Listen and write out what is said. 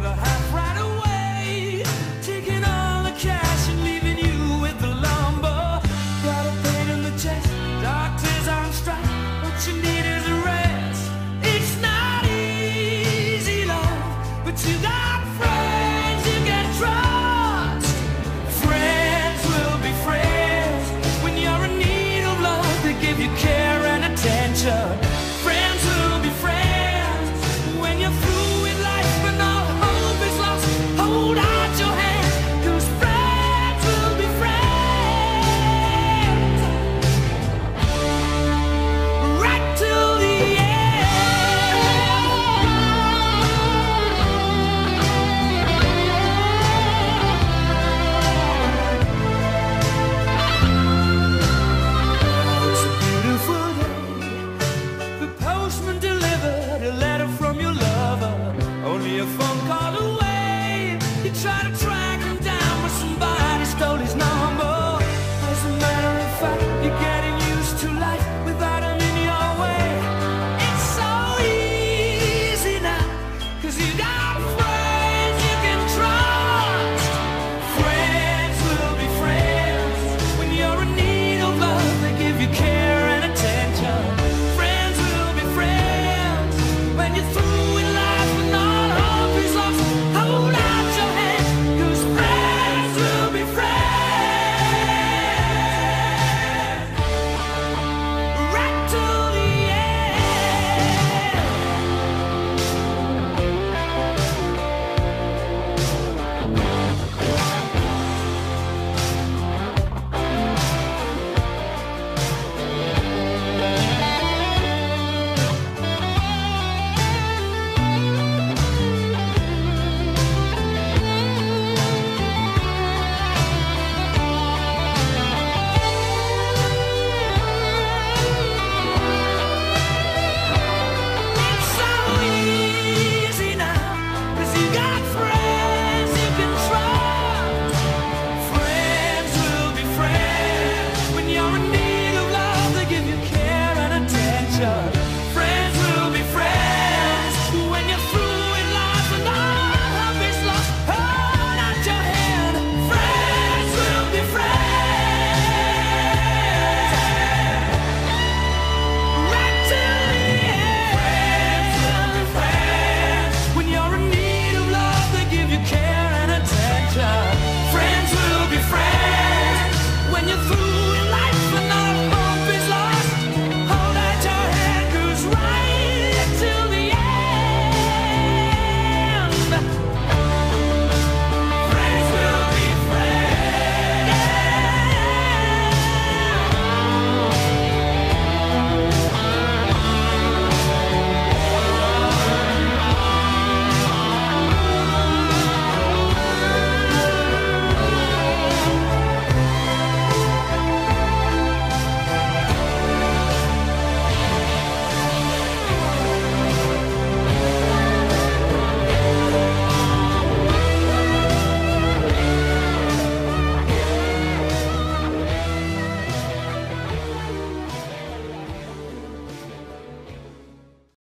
created, the a phone call.